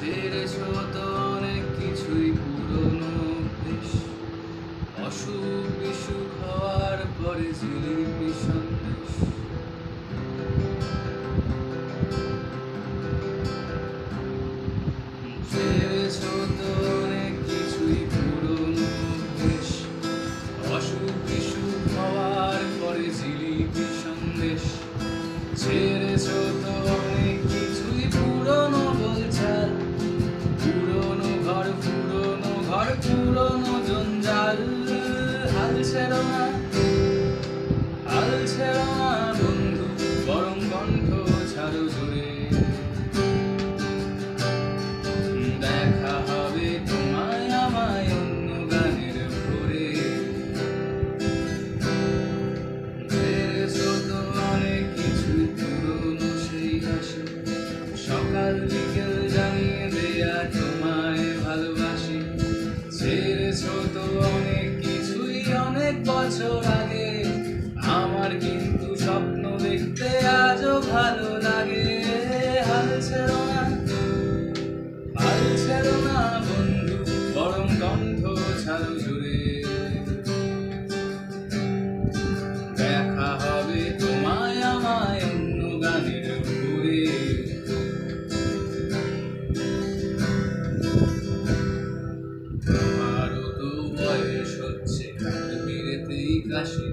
ছেড়েছ তো অনেক কিছুই পুরনো বেশ। অসুখ বিসুখ হওয়ার পরে জিলিপি সন্দেশ। কিছুই পুরনো বেশ। অসুখ বিসুখ হওয়ার পরে জিলিপি সন্দেশ। ছেড়ে বছর আগে আমার কিন্তু স্বপ্ন কাশি।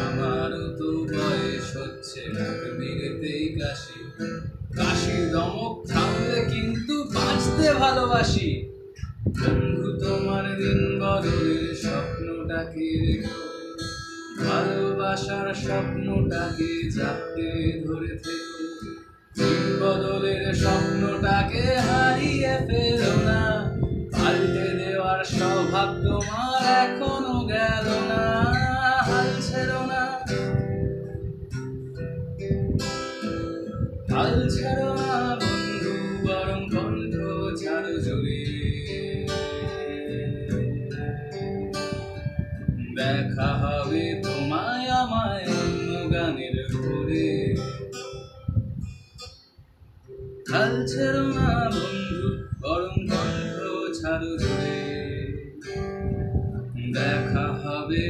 আমারও তো বয়স হচ্ছে রাত মেরেতেই কাশি কাশির দমক থামলে কিন্তু বাঁচতে ভালোবাসি। বন্ধু, তোমার দিন বদলের স্বপ্নটাকে ভালোবাসার স্বপ্নটাকে জাপটে ধরে থেকো। দিন বদলের স্বপ্নটাকে হারিয়ে ফেলো না। পাল্টে দেওয়ার স্বভাব তোমার এখনও দেখা হবে তোমায় আমায় অন্য গানের ঘুরে হাল ছেড়ো না বন্ধু বরং কণ্ঠ ছাড়ো জোরে দেখা হবে